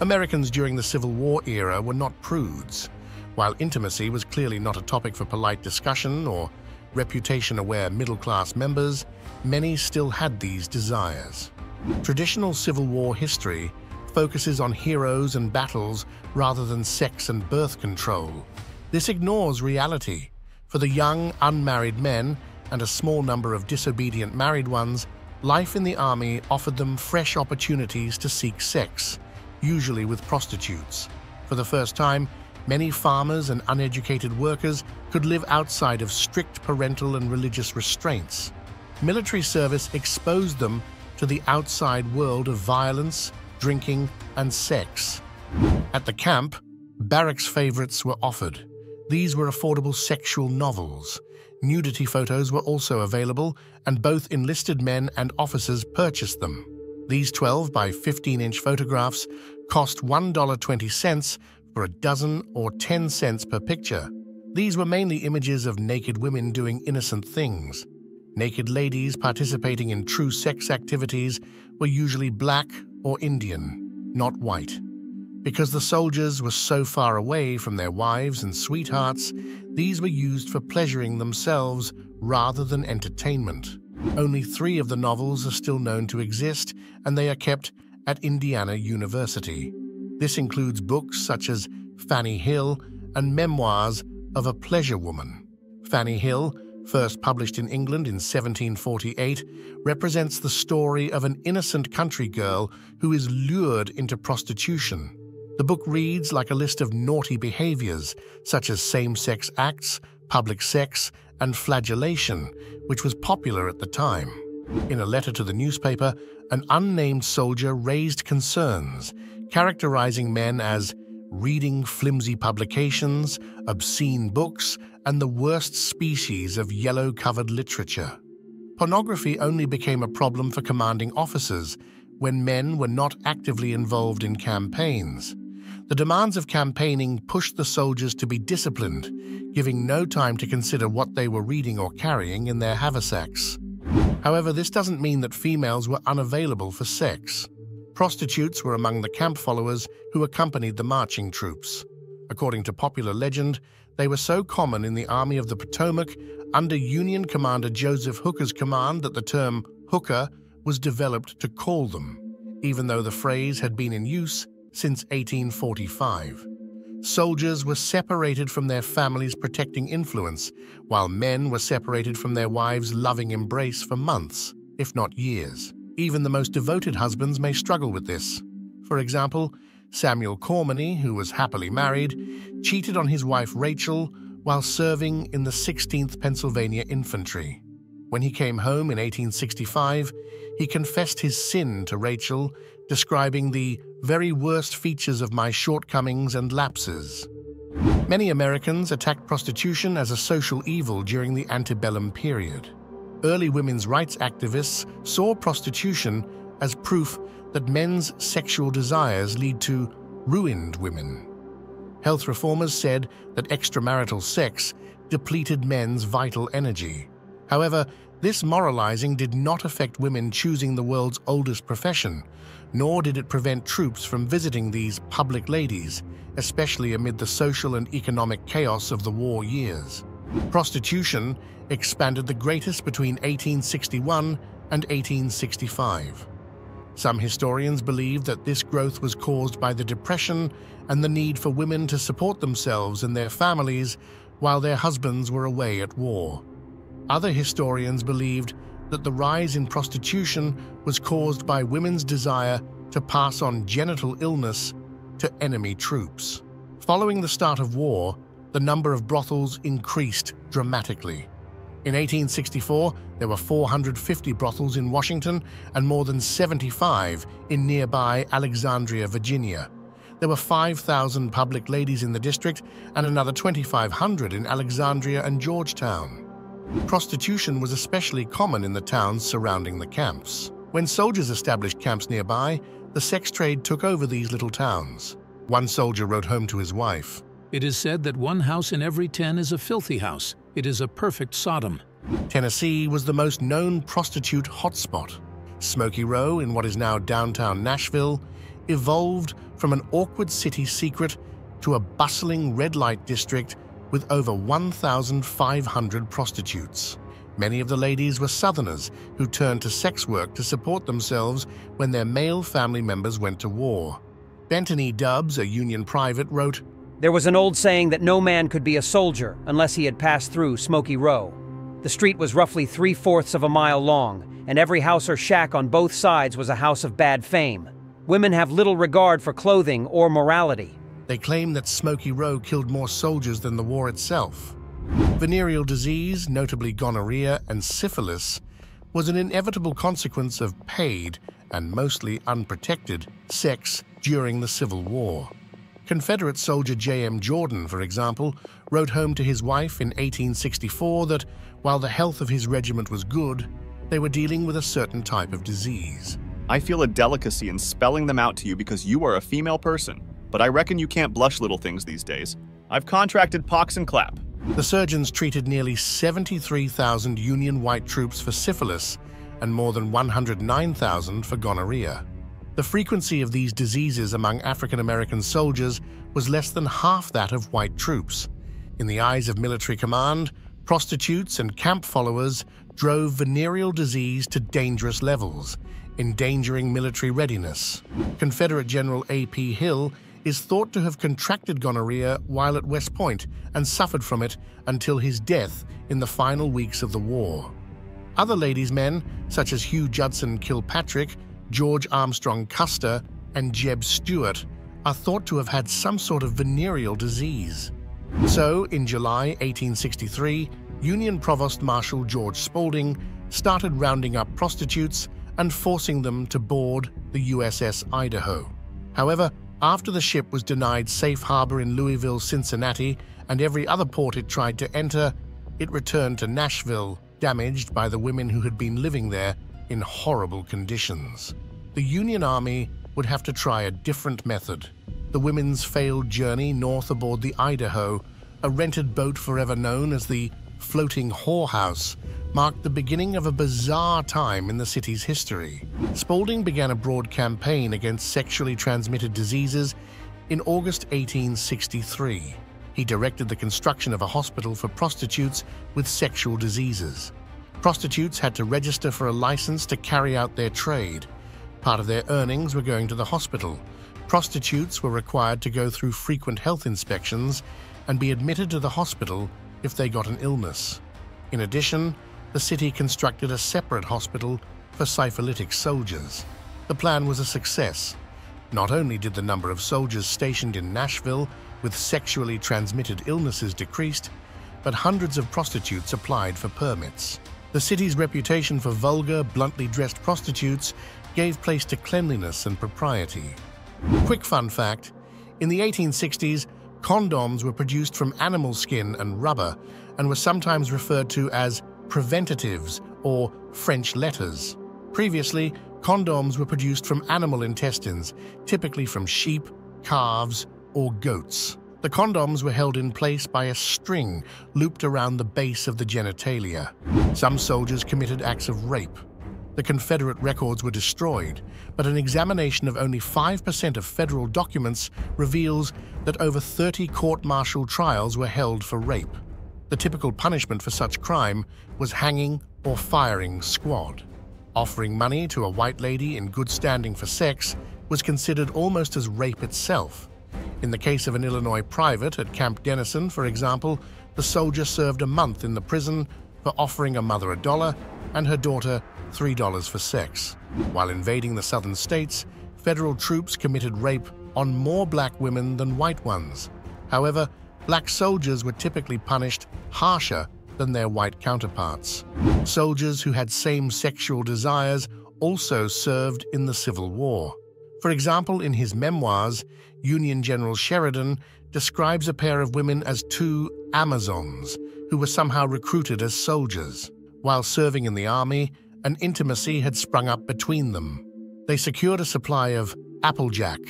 Americans during the Civil War era were not prudes. While intimacy was clearly not a topic for polite discussion or reputation-aware middle-class members, many still had these desires. Traditional Civil War history focuses on heroes and battles rather than sex and birth control. This ignores reality. For the young, unmarried men and a small number of disobedient married ones, life in the army offered them fresh opportunities to seek sex, usually with prostitutes. For the first time, many farmers and uneducated workers could live outside of strict parental and religious restraints. Military service exposed them to the outside world of violence, drinking, and sex. At the camp, barracks favorites were offered. These were affordable sexual novels. Nudity photos were also available, and both enlisted men and officers purchased them. These 12 by 15 inch photographs cost $1.20 for a dozen or 10 cents per picture. These were mainly images of naked women doing innocent things. Naked ladies participating in true sex activities were usually black or Indian, not white. Because the soldiers were so far away from their wives and sweethearts, these were used for pleasuring themselves rather than entertainment. Only three of the novels are still known to exist, and they are kept at Indiana University. This includes books such as Fanny Hill and Memoirs of a Pleasure Woman. Fanny Hill first published in England in 1748, represents the story of an innocent country girl who is lured into prostitution. The book reads like a list of naughty behaviors, such as same-sex acts, public sex, and flagellation, which was popular at the time. In a letter to the newspaper, an unnamed soldier raised concerns, characterizing men as reading flimsy publications, obscene books, and the worst species of yellow-covered literature. Pornography only became a problem for commanding officers when men were not actively involved in campaigns. The demands of campaigning pushed the soldiers to be disciplined, giving no time to consider what they were reading or carrying in their haversacks. However, this doesn't mean that females were unavailable for sex. Prostitutes were among the camp followers who accompanied the marching troops. According to popular legend, they were so common in the Army of the Potomac under Union Commander Joseph Hooker's command that the term hooker was developed to call them, even though the phrase had been in use since 1845. Soldiers were separated from their families' protecting influence, while men were separated from their wives' loving embrace for months, if not years. Even the most devoted husbands may struggle with this. For example, Samuel Cormany, who was happily married, cheated on his wife Rachel while serving in the 16th Pennsylvania Infantry. When he came home in 1865, he confessed his sin to Rachel, describing the very worst features of my shortcomings and lapses. Many Americans attacked prostitution as a social evil during the antebellum period early women's rights activists saw prostitution as proof that men's sexual desires lead to ruined women. Health reformers said that extramarital sex depleted men's vital energy. However, this moralizing did not affect women choosing the world's oldest profession, nor did it prevent troops from visiting these public ladies, especially amid the social and economic chaos of the war years. Prostitution expanded the greatest between 1861 and 1865. Some historians believe that this growth was caused by the Depression and the need for women to support themselves and their families while their husbands were away at war. Other historians believed that the rise in prostitution was caused by women's desire to pass on genital illness to enemy troops. Following the start of war, the number of brothels increased dramatically. In 1864, there were 450 brothels in Washington and more than 75 in nearby Alexandria, Virginia. There were 5,000 public ladies in the district and another 2,500 in Alexandria and Georgetown. Prostitution was especially common in the towns surrounding the camps. When soldiers established camps nearby, the sex trade took over these little towns. One soldier wrote home to his wife, It is said that one house in every ten is a filthy house, it is a perfect Sodom. Tennessee was the most known prostitute hotspot. Smoky Row, in what is now downtown Nashville, evolved from an awkward city secret to a bustling red light district with over 1,500 prostitutes. Many of the ladies were Southerners who turned to sex work to support themselves when their male family members went to war. Benton E. Dubs, a Union private, wrote, There was an old saying that no man could be a soldier unless he had passed through Smoky Row. The street was roughly three fourths of a mile long, and every house or shack on both sides was a house of bad fame. Women have little regard for clothing or morality. They claim that Smoky Row killed more soldiers than the war itself. Venereal disease, notably gonorrhea and syphilis, was an inevitable consequence of paid and mostly unprotected sex during the Civil War. Confederate soldier J.M. Jordan, for example, wrote home to his wife in 1864 that while the health of his regiment was good, they were dealing with a certain type of disease. I feel a delicacy in spelling them out to you because you are a female person, but I reckon you can't blush little things these days. I've contracted pox and clap. The surgeons treated nearly 73,000 Union white troops for syphilis and more than 109,000 for gonorrhea. The frequency of these diseases among African American soldiers was less than half that of white troops. In the eyes of military command, prostitutes and camp followers drove venereal disease to dangerous levels, endangering military readiness. Confederate General A.P. Hill is thought to have contracted gonorrhea while at West Point and suffered from it until his death in the final weeks of the war. Other ladies' men, such as Hugh Judson Kilpatrick, George Armstrong Custer, and Jeb Stuart, are thought to have had some sort of venereal disease. So, in July 1863, Union Provost Marshal George Spaulding started rounding up prostitutes and forcing them to board the USS Idaho. However, after the ship was denied safe harbor in Louisville, Cincinnati, and every other port it tried to enter, it returned to Nashville, damaged by the women who had been living there in horrible conditions. The Union Army would have to try a different method. The women's failed journey north aboard the Idaho, a rented boat forever known as the Floating Whorehouse, marked the beginning of a bizarre time in the city's history. Spaulding began a broad campaign against sexually transmitted diseases in August 1863. He directed the construction of a hospital for prostitutes with sexual diseases. Prostitutes had to register for a license to carry out their trade. Part of their earnings were going to the hospital. Prostitutes were required to go through frequent health inspections and be admitted to the hospital if they got an illness. In addition, the city constructed a separate hospital for syphilitic soldiers. The plan was a success. Not only did the number of soldiers stationed in Nashville with sexually transmitted illnesses decreased, but hundreds of prostitutes applied for permits. The city's reputation for vulgar, bluntly dressed prostitutes gave place to cleanliness and propriety. Quick fun fact in the 1860s, condoms were produced from animal skin and rubber and were sometimes referred to as preventatives or French letters. Previously, condoms were produced from animal intestines, typically from sheep, calves, or goats. The condoms were held in place by a string looped around the base of the genitalia. Some soldiers committed acts of rape. The Confederate records were destroyed, but an examination of only 5% of federal documents reveals that over 30 court-martial trials were held for rape. The typical punishment for such crime was hanging or firing squad. Offering money to a white lady in good standing for sex was considered almost as rape itself. In the case of an Illinois private at Camp Dennison, for example, the soldier served a month in the prison for offering a mother a dollar and her daughter $3 for sex. While invading the southern states, federal troops committed rape on more black women than white ones. However, black soldiers were typically punished harsher than their white counterparts. Soldiers who had same sexual desires also served in the Civil War. For example, in his memoirs, Union General Sheridan describes a pair of women as two Amazons who were somehow recruited as soldiers. While serving in the army, an intimacy had sprung up between them. They secured a supply of applejack,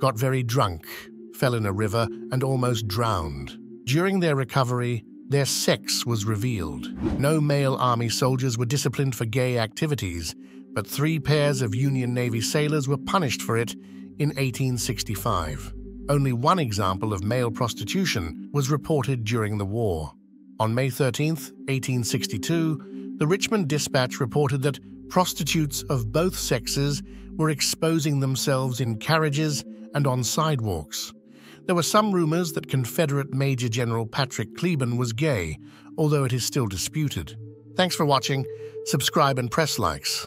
got very drunk, fell in a river, and almost drowned. During their recovery, their sex was revealed. No male Army soldiers were disciplined for gay activities, but three pairs of Union Navy sailors were punished for it in 1865. Only one example of male prostitution was reported during the war. On May 13, 1862, the Richmond Dispatch reported that prostitutes of both sexes were exposing themselves in carriages and on sidewalks. There were some rumors that Confederate Major General Patrick Cleburne was gay, although it is still disputed. Thanks for watching. Subscribe and press likes.